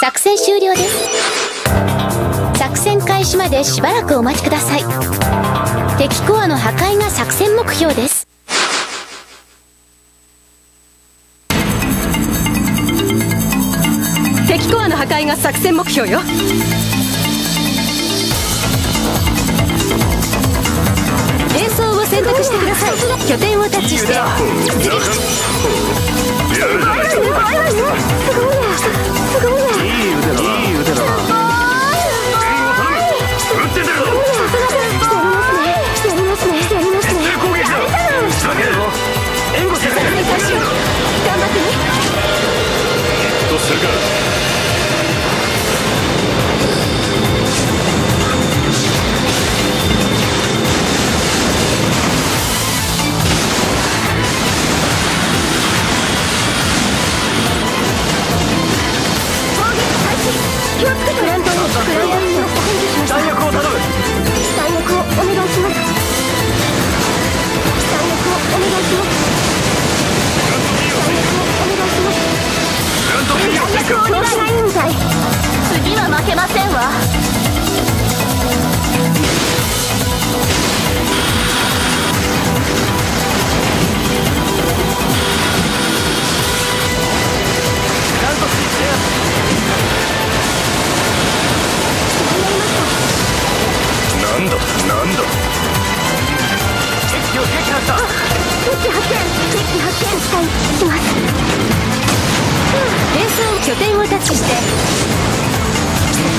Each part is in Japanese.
作戦終了です。作戦開始までしばらくお待ちください。敵コアの破壊が作戦目標です。敵コアの破壊が作戦目標よ。演奏を選択してください。拠点をタッチして。やるいすごいすごい点をタッチして。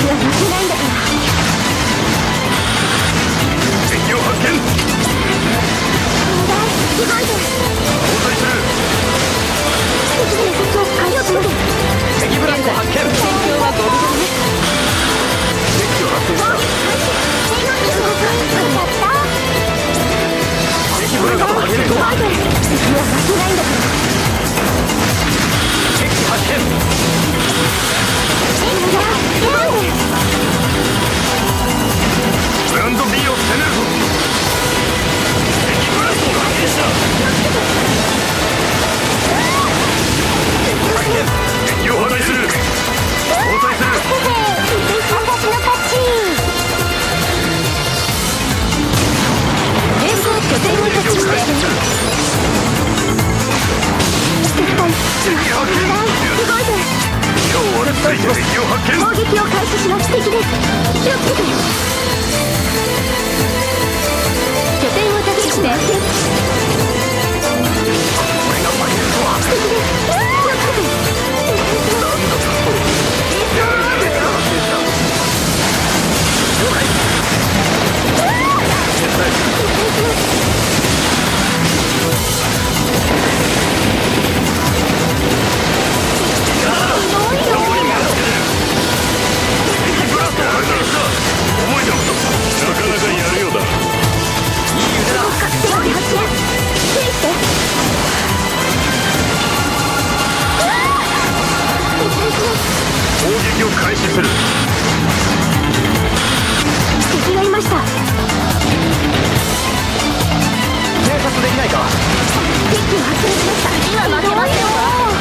は負けないんだから。私の奇跡です気をつけて拠点をタッチして攻撃を開始する。敵がいました。偵察できないか。敵を発見しました。今負けますよ。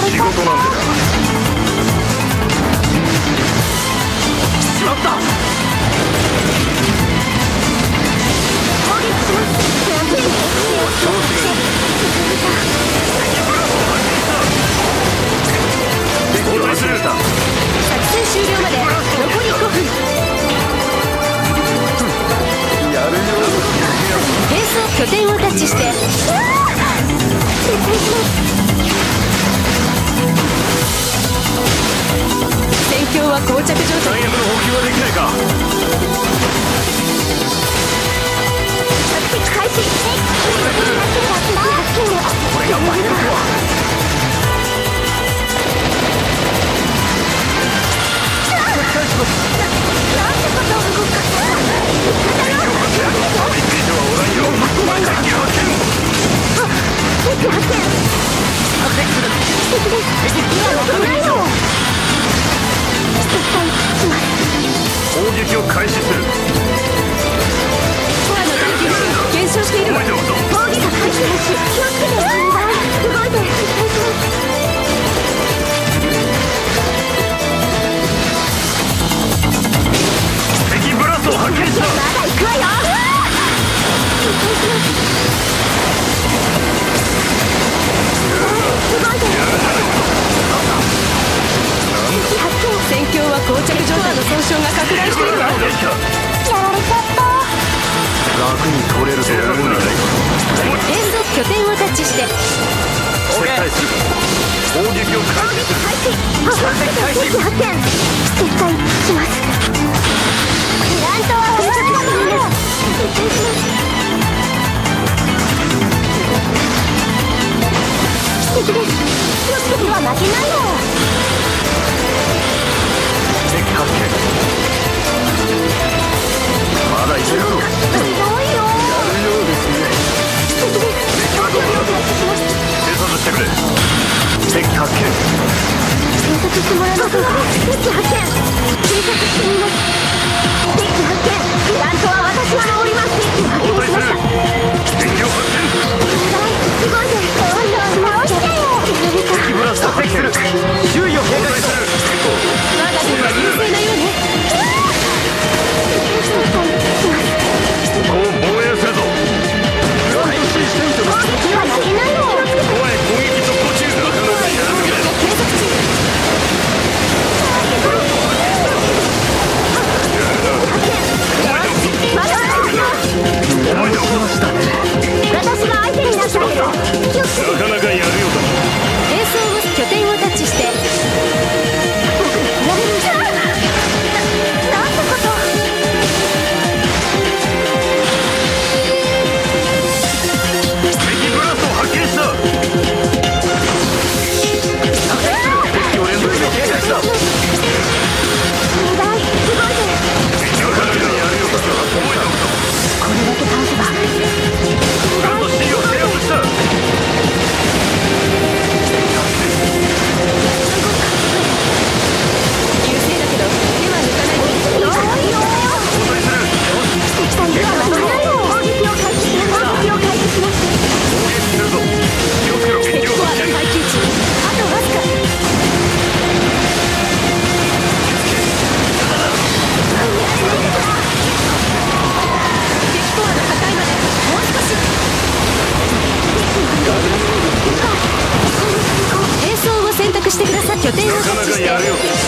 事なんでな膠着状態。弾薬の補給はできないか。着敵開始これが負ける。とは点をタッチして撤退す。る攻撃を開始す。る開始発見撤退します。グラントは到着している奇跡です。気をつけては負けないよ発見偵察してもらえますか敵発見偵察してみます敵発見グラントは私が守ります敵発交代する。見しました敵を発すごいね倒してよ見ブラスト発見周囲を警戒する。我が軍は優勢なようねしてください。拠点を設置して。